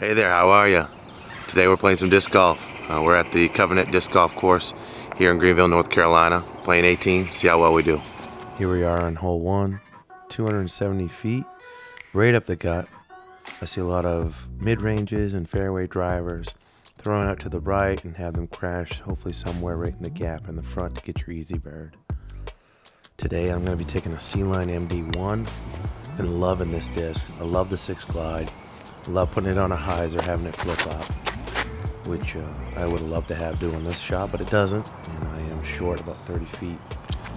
Hey there, how are you? Today we're playing some disc golf. Uh, we're at the Covenant Disc Golf Course here in Greenville, North Carolina, playing 18, see how well we do. Here we are on hole one, 270 feet, right up the gut. I see a lot of mid-ranges and fairway drivers throwing out to the right and have them crash hopefully somewhere right in the gap in the front to get your easy bird. Today I'm going to be taking a C-Line MD1 and loving this disc. I love the six glide. Love putting it on a hyzer, having it flip up, which uh, I would love to have doing this shot, but it doesn't, and I am short about 30 feet.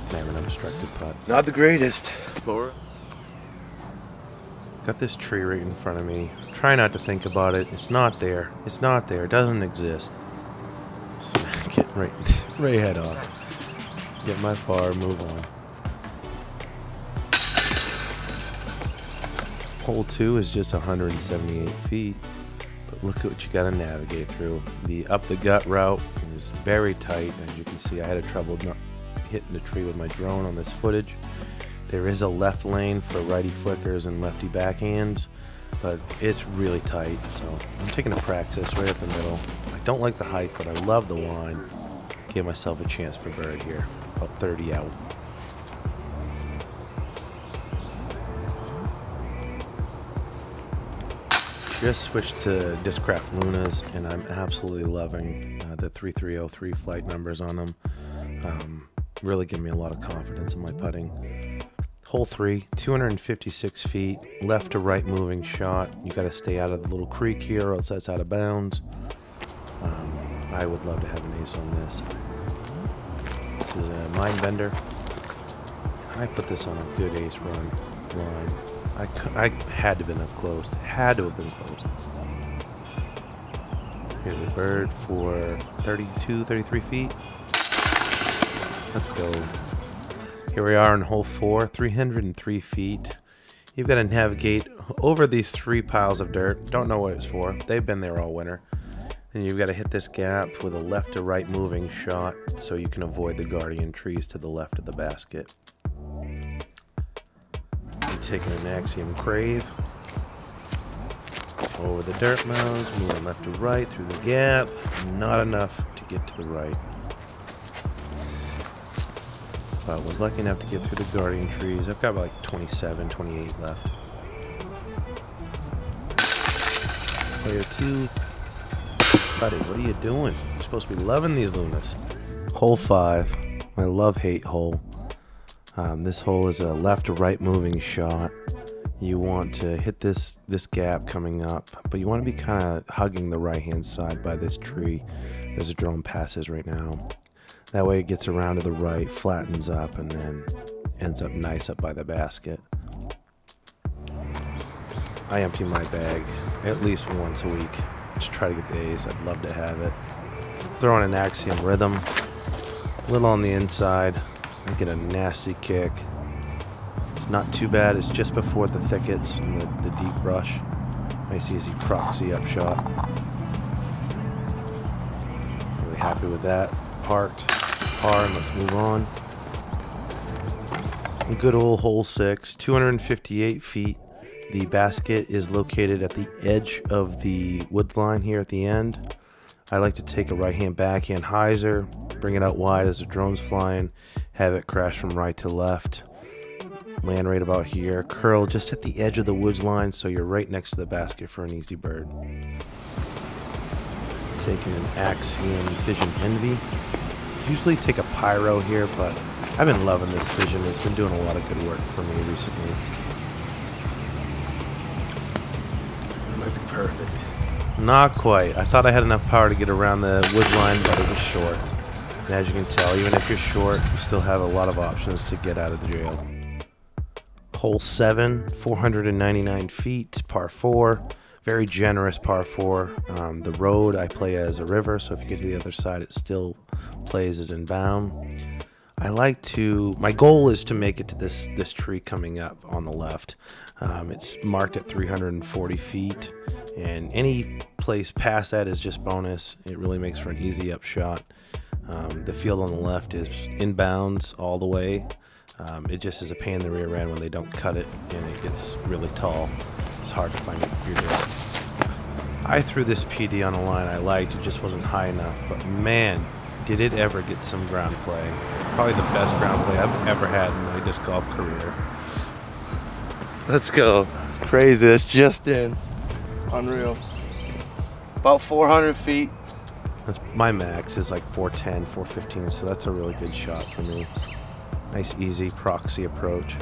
And I have an obstructed putt. Not the greatest, Laura. Got this tree right in front of me. Try not to think about it. It's not there. It's not there. It doesn't exist. Smack it right, right head on. Get my par, move on. Hole 2 is just 178 feet, but look at what you got to navigate through. The up the gut route is very tight, as you can see. I had a trouble not hitting the tree with my drone on this footage. There is a left lane for righty flickers and lefty backhands, but it's really tight, so I'm taking a Praxis right up the middle. I don't like the height, but I love the line. Give myself a chance for bird here, about 30 out. Just switched to Discraft Lunas, and I'm absolutely loving uh, the 3303 flight numbers on them. Um, really give me a lot of confidence in my putting. Hole three, 256 feet, left to right moving shot. You got to stay out of the little creek here, or else that's out of bounds. Um, I would love to have an ace on this. This is a Mindbender. I put this on a good ace run line. I, I had to have been up close. Had to have been close. Here's a bird for 32, 33 feet. Let's go. Here we are in hole four, 303 feet. You've got to navigate over these three piles of dirt. Don't know what it's for. They've been there all winter. And you've got to hit this gap with a left to right moving shot so you can avoid the guardian trees to the left of the basket taking an Axiom Crave. Over the dirt mounds, moving left to right through the gap. Not enough to get to the right. But was lucky enough to get through the guardian trees. I've got like 27, 28 left. Player two. Buddy, what are you doing? You're supposed to be loving these Lunas. Hole five. My love-hate hole. Um, this hole is a left to right moving shot. You want to hit this this gap coming up, but you want to be kind of hugging the right hand side by this tree as the drone passes right now. That way it gets around to the right, flattens up, and then ends up nice up by the basket. I empty my bag at least once a week to try to get the A's. I'd love to have it. Throw in an Axiom Rhythm, a little on the inside, I get a nasty kick. It's not too bad. It's just before the thickets and the, the deep brush. Nice easy proxy upshot. Really happy with that. Parked. Par, let's move on. Good old hole six, 258 feet. The basket is located at the edge of the wood line here at the end. I like to take a right hand backhand hyzer, bring it out wide as the drone's flying, have it crash from right to left, land right about here, curl just at the edge of the woods line so you're right next to the basket for an easy bird. Taking an Axiom Fission Envy. Usually take a Pyro here, but I've been loving this Fission. It's been doing a lot of good work for me recently. might be perfect. Not quite. I thought I had enough power to get around the wood line, but it was short. And as you can tell, even if you're short, you still have a lot of options to get out of the jail. Hole 7, 499 feet, par 4. Very generous par 4. Um, the road I play as a river, so if you get to the other side, it still plays as inbound. I like to, my goal is to make it to this, this tree coming up on the left. Um, it's marked at 340 feet, and any place past that is just bonus. It really makes for an easy up shot. Um, the field on the left is inbounds all the way. Um, it just is a pain in the rear end when they don't cut it and it gets really tall. It's hard to find your disc. I threw this PD on a line I liked. It just wasn't high enough. But man, did it ever get some ground play. Probably the best ground play I've ever had in my disc golf career. Let's go. Crazy. That's just in. Unreal. About 400 feet. That's, my max is like 410, 415, so that's a really good shot for me. Nice, easy proxy approach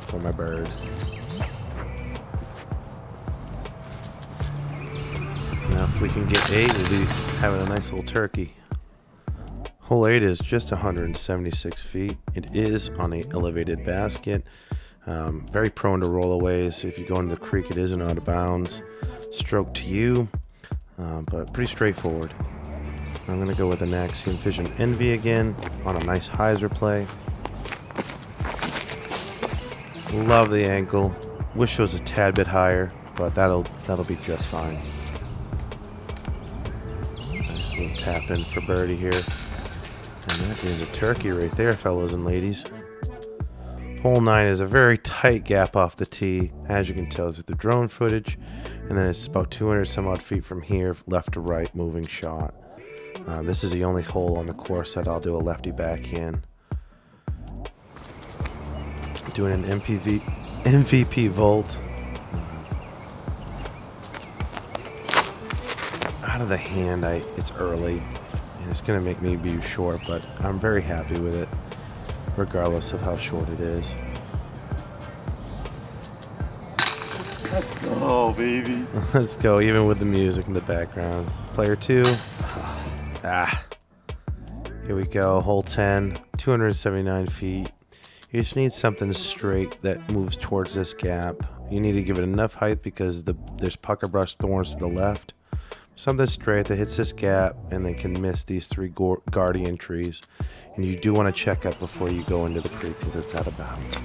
for my bird. Now, if we can get eight, we'll be having a nice little turkey. Hole 8 is just 176 feet. It is on a elevated basket. Um, very prone to rollaways. If you go into the creek, it is an out of bounds. Stroke to you, uh, but pretty straightforward. I'm going to go with an Axiom Fission Envy again on a nice hyzer play. Love the ankle. Wish it was a tad bit higher, but that'll that'll be just fine. Nice little tap in for birdie here. And that is a turkey right there, fellows and ladies. Hole 9 is a very tight gap off the tee, as you can tell through the drone footage. And then it's about 200 some odd feet from here, left to right, moving shot. Uh, this is the only hole on the course that I'll do a lefty backhand. Doing an MPV, MVP volt. out of the hand, I it's early, and it's going to make me be short, but I'm very happy with it regardless of how short it is. Let's baby. Let's go, even with the music in the background. Player two. Ah. Here we go. Hole 10, 279 feet. You just need something straight that moves towards this gap. You need to give it enough height because the there's pucker brush thorns to the left. Something straight that hits this gap and then can miss these three guardian trees. And you do want to check up before you go into the creek because it's out of bounds.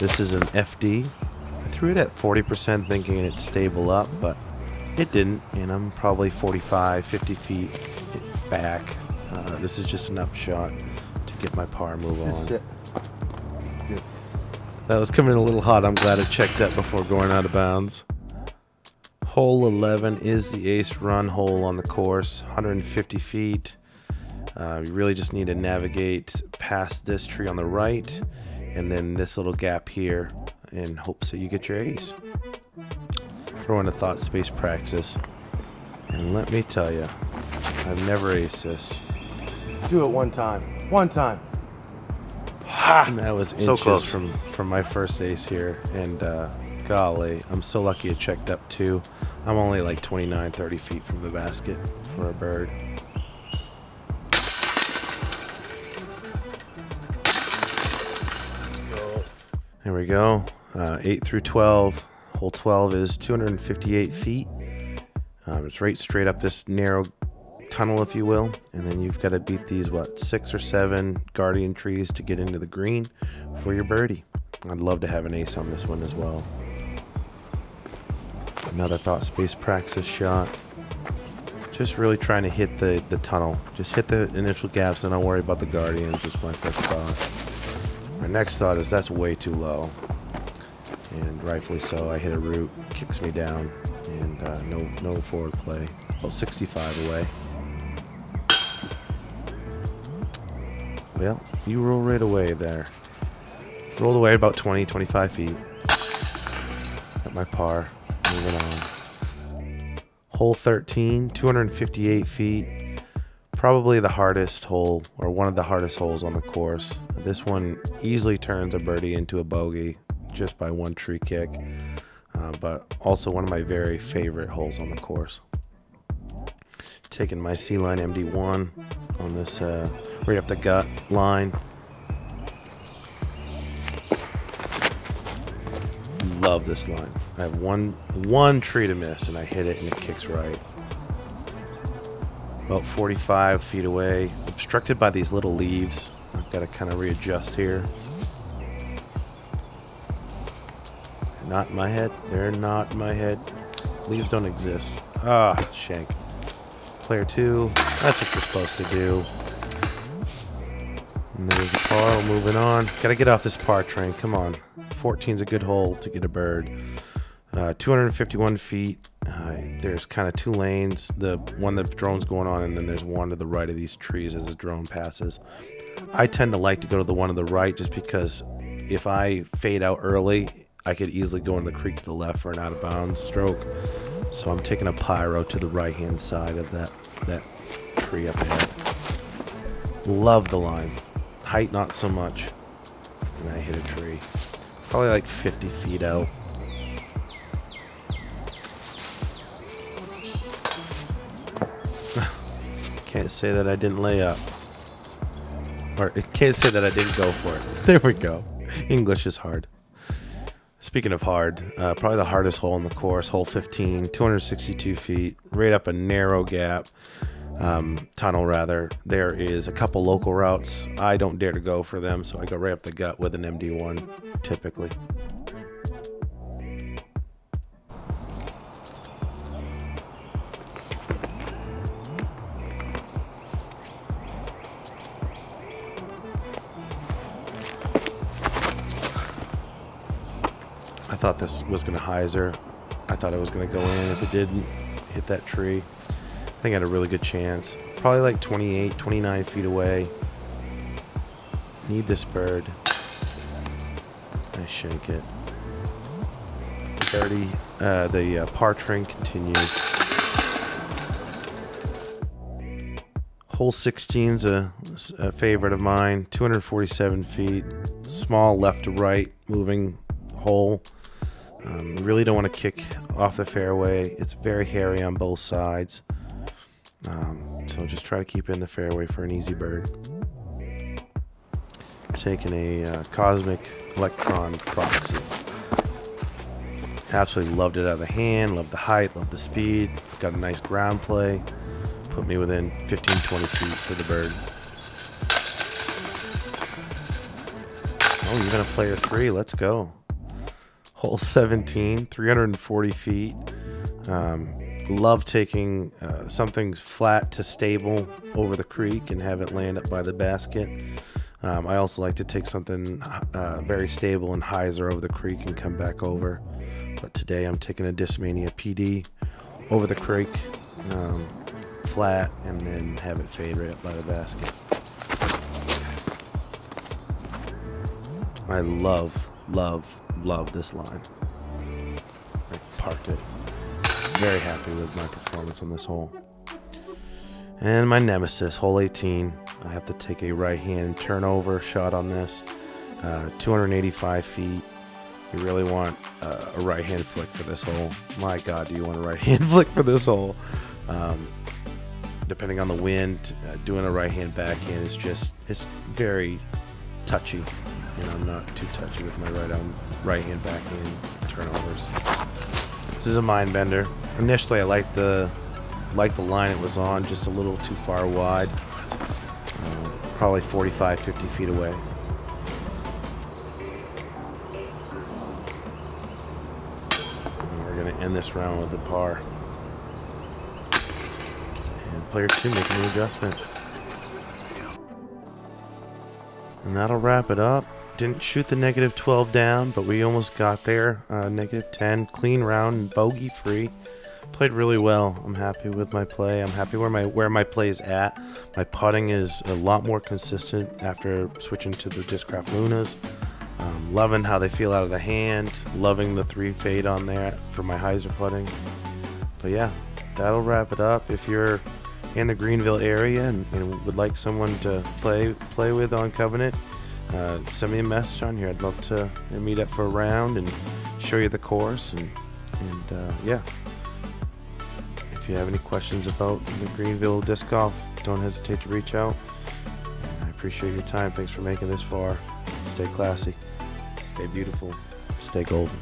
This is an FD. I threw it at 40% thinking it'd stable up, but it didn't. And I'm probably 45, 50 feet back. Uh, this is just an upshot to get my par move on. That was coming in a little hot. I'm glad I checked that before going out of bounds. Hole 11 is the ace run hole on the course, 150 feet. Uh, you really just need to navigate past this tree on the right and then this little gap here in hopes that you get your ace. Throw in a thought space praxis. And let me tell you, I've never aced this. Do it one time. One time. Ha! And that was so close. from from my first ace here. And uh, golly, I'm so lucky it checked up too. I'm only like 29, 30 feet from the basket for a bird. There we go. Uh, 8 through 12. Hole 12 is 258 feet. Um, it's right straight up this narrow tunnel, if you will. And then you've got to beat these, what, six or seven guardian trees to get into the green for your birdie. I'd love to have an ace on this one as well. Another thought space praxis shot. Just really trying to hit the, the tunnel. Just hit the initial gaps and don't worry about the guardians is my first thought. My next thought is that's way too low. And rightfully so, I hit a root, kicks me down, and uh, no, no forward play. About 65 away. Well, you roll right away there. Rolled away about 20, 25 feet. At my par. Moving on. Hole 13, 258 feet. Probably the hardest hole, or one of the hardest holes on the course. This one easily turns a birdie into a bogey just by one tree kick. Uh, but also one of my very favorite holes on the course. Taking my C-Line MD1 on this uh, right up the gut line. love this line. I have one one tree to miss, and I hit it, and it kicks right. About 45 feet away, obstructed by these little leaves. I've got to kind of readjust here. Not my head. They're not my head. Leaves don't exist. Ah, shank. Player two. That's what you're supposed to do. And there's the par. Moving on. Gotta get off this par train. Come on. 14's a good hole to get a bird. Uh, 251 feet. Uh, there's kind of two lanes. The one the drone's going on, and then there's one to the right of these trees as the drone passes. I tend to like to go to the one to the right just because if I fade out early, I could easily go in the creek to the left for an out of bounds stroke. So I'm taking a pyro to the right hand side of that that tree up ahead. Love the line. Height not so much. And I hit a tree. Probably like 50 feet out. Can't say that I didn't lay up. Or can't say that I didn't go for it. There we go. English is hard. Speaking of hard, uh, probably the hardest hole in the course, hole 15, 262 feet, right up a narrow gap, um, tunnel rather. There is a couple local routes. I don't dare to go for them, so I go right up the gut with an MD1 typically. Thought this was going to hyzer. I thought it was going to go in. If it didn't hit that tree, I think I had a really good chance. Probably like 28, 29 feet away. Need this bird. I shake it. Dirty. Uh, the uh, par train continues. Hole 16's a, a favorite of mine. 247 feet. Small left to right moving hole. Um, really don't want to kick off the fairway. It's very hairy on both sides. Um, so just try to keep in the fairway for an easy bird. Taking a uh, Cosmic Electron Proxy. Absolutely loved it out of the hand, loved the height, loved the speed. Got a nice ground play. Put me within 15 20 feet for the bird. Oh, even a player three. Let's go. Hole 17, 340 feet. Um, love taking uh, something flat to stable over the creek and have it land up by the basket. Um, I also like to take something uh, very stable and hyzer over the creek and come back over. But today I'm taking a Discmania PD over the creek, um, flat, and then have it fade right up by the basket. I love, love, love this line. I parked it. Very happy with my performance on this hole. And my nemesis, hole 18. I have to take a right hand turnover shot on this. Uh, 285 feet. You really want uh, a right hand flick for this hole. My God, do you want a right hand flick for this hole? Um, depending on the wind, uh, doing a right hand backhand is just, it's very touchy and I'm not too touchy with my right arm, right hand backhand turnovers. This is a mind bender. Initially, I liked the like the line it was on, just a little too far wide. Uh, probably 45, 50 feet away. And we're gonna end this round with the par. And player two making the adjustment. And that'll wrap it up didn't shoot the negative 12 down, but we almost got there. Uh, negative 10, clean round, bogey free. Played really well. I'm happy with my play. I'm happy where my where my play is at. My putting is a lot more consistent after switching to the Discraft Lunas. Um, loving how they feel out of the hand. Loving the three fade on there for my hyzer putting. But yeah, that'll wrap it up. If you're in the Greenville area and, and would like someone to play play with on Covenant, uh, send me a message on here. I'd love to meet up for a round and show you the course. And, and uh, yeah, if you have any questions about the Greenville disc golf, don't hesitate to reach out. And I appreciate your time. Thanks for making this far. Stay classy, stay beautiful, stay golden.